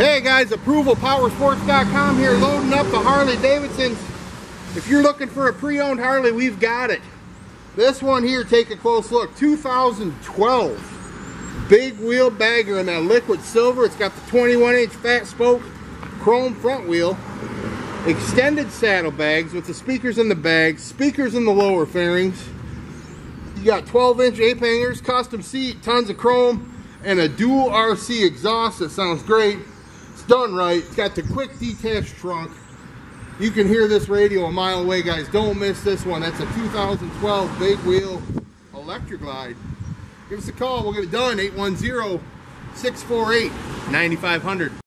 Hey guys, ApprovalPowersports.com here, loading up the Harley Davidsons. If you're looking for a pre-owned Harley, we've got it. This one here, take a close look. 2012 big wheel bagger in that liquid silver. It's got the 21 inch fat spoke chrome front wheel. Extended saddlebags with the speakers in the bags, speakers in the lower fairings. You got 12 inch ape hangers, custom seat, tons of chrome, and a dual RC exhaust that sounds great. It's done right. It's got the quick detached trunk. You can hear this radio a mile away, guys. Don't miss this one. That's a 2012 big wheel Electra Glide. Give us a call. We'll get it done. 810 648 9500.